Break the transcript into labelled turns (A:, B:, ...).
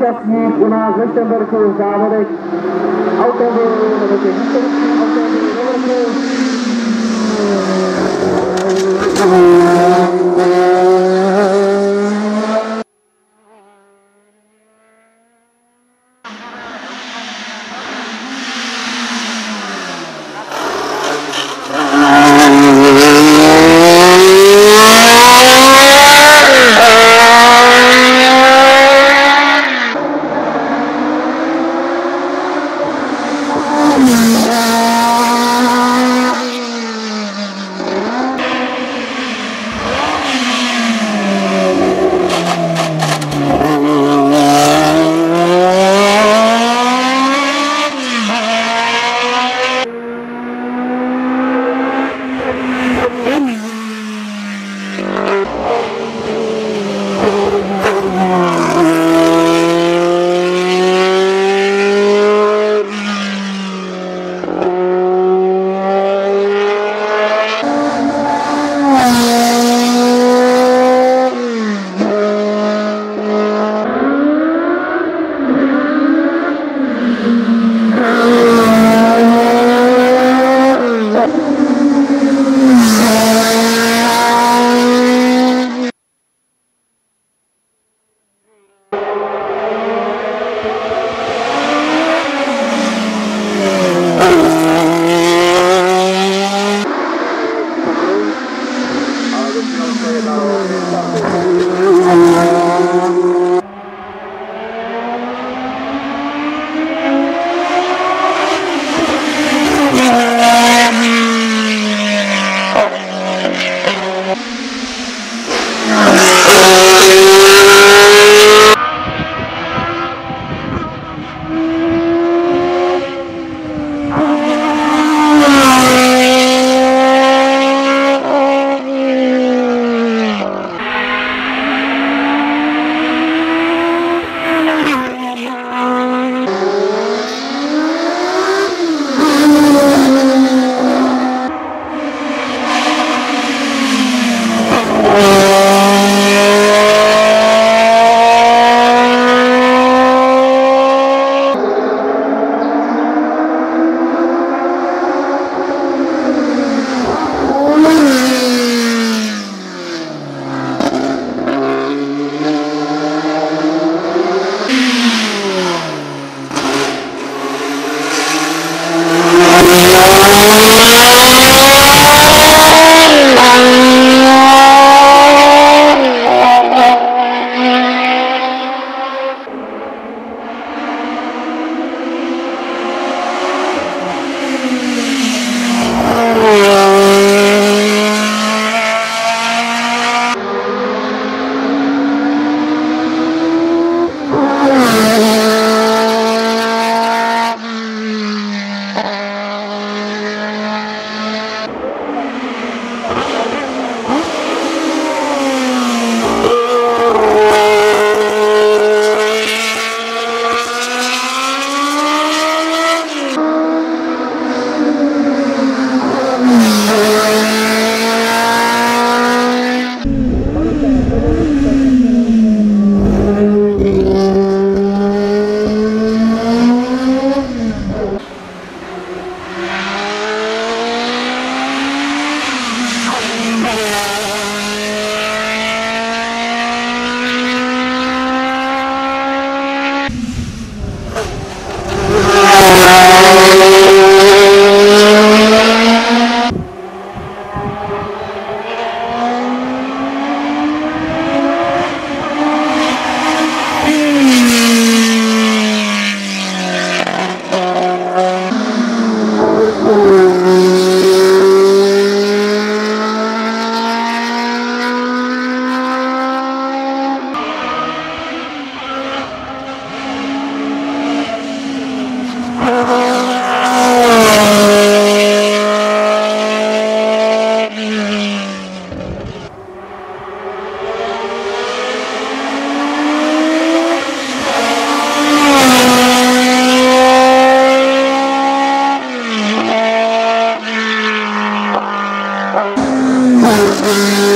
A: تصميم هنا Oh, Thank you. Música